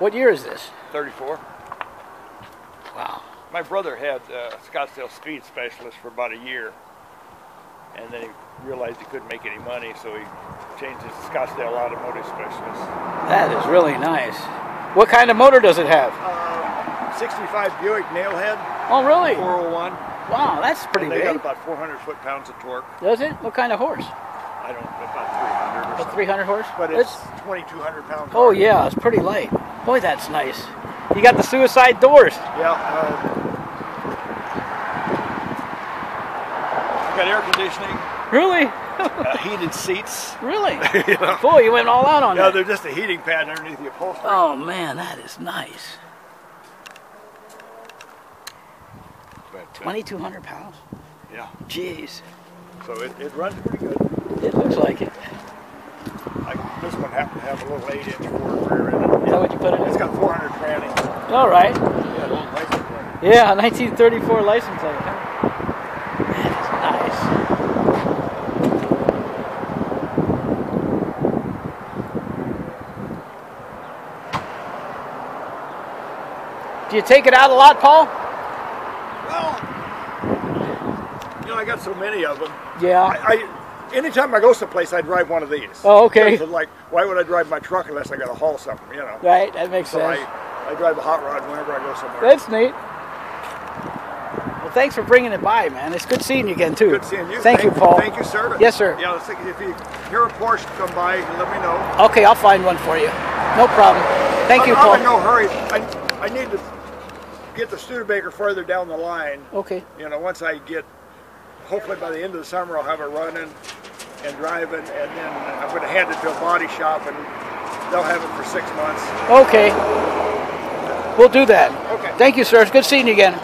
What year is this? 34. Wow. My brother had uh, Scottsdale Speed Specialist for about a year, and then he realized he couldn't make any money, so he changed it to Scottsdale Automotive Specialist. That is really nice. What kind of motor does it have? Uh, 65 Buick Nailhead, Oh, really? 401. Wow, that's pretty and they got about 400 foot-pounds of torque. Does it? What kind of horse? I don't know, about 300 or A 300 horse? But it's 2,200 pounds. Oh yeah, it's pretty light. Boy, that's nice. You got the suicide doors. Yeah. Uh, got air conditioning, Really? uh, heated seats. really? you know? Boy, you went all out on Yeah, that. they're just a heating pad underneath the upholstery. Oh man, that is nice. Uh, 2,200 pounds. Yeah. Jeez, So it, it runs pretty good. it looks like it. I, this one happened to have a little 8 inch Ford rear in it. Is that what you put it It's in? got 400 tranny. All right. Yeah, the old license plate. Yeah, 1934 license plate. Nice. Do you take it out a lot, Paul? Well, you know, I got so many of them. Yeah. I, I anytime I go someplace, I drive one of these. Oh, okay. Because, Like, why would I drive my truck unless I got to haul something? You know. Right, that makes So sense. I, I drive a hot rod whenever I go somewhere. That's neat. Well, thanks for bringing it by, man. It's good seeing you again, too. Good seeing you. Thank, you, Paul. Thank you, sir. Yes, sir. Yeah, let's think if you hear a Porsche come by, let me know. Okay, I'll find one for you. No problem. Thank you, I'm, Paul. I'm in no hurry. I, I need to get the Studebaker further down the line. Okay. You know, once I get, hopefully by the end of the summer, I'll have it running and drive it, and then I'm going to hand it to a body shop, and they'll have it for six months. Okay. We'll do that. Okay. Thank you, sir. It's good seeing you again.